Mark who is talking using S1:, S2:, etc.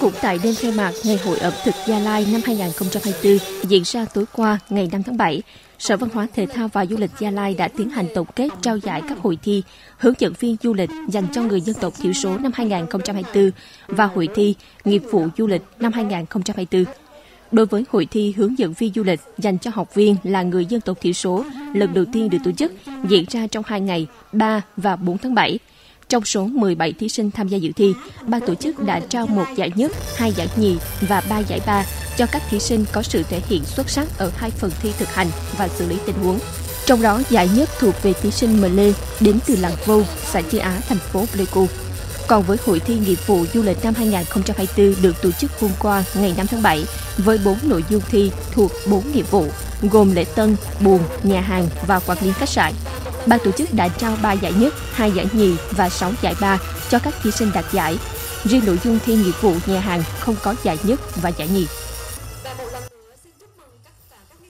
S1: Cũng tại đêm khai mạc Ngày hội ẩm thực Gia Lai năm 2024 diễn ra tối qua ngày 5 tháng 7, Sở Văn hóa Thể thao và Du lịch Gia Lai đã tiến hành tổng kết trao giải các hội thi hướng dẫn viên du lịch dành cho người dân tộc thiểu số năm 2024 và hội thi nghiệp vụ du lịch năm 2024. Đối với hội thi hướng dẫn viên du lịch dành cho học viên là người dân tộc thiểu số lần đầu tiên được tổ chức diễn ra trong hai ngày 3 và 4 tháng 7. Trong số 17 thí sinh tham gia dự thi, ban tổ chức đã trao một giải nhất, hai giải nhì và ba giải ba cho các thí sinh có sự thể hiện xuất sắc ở hai phần thi thực hành và xử lý tình huống. Trong đó, giải nhất thuộc về thí sinh Mờ Lê đến từ làng Vô, xã Chi Á, thành phố Pleiku. Còn với hội thi nghiệp vụ du lịch năm 2024 được tổ chức hôm qua ngày 5 tháng 7 với 4 nội dung thi thuộc 4 nghiệp vụ gồm lễ tân, buồn, nhà hàng và quản lý khách sạn. Ban tổ chức đã trao 3 giải nhất, 2 giải nhì và 6 giải ba cho các thí sinh đạt giải. Riêng nội dung thi nghiệp vụ nhà hàng không có giải nhất và giải nhì.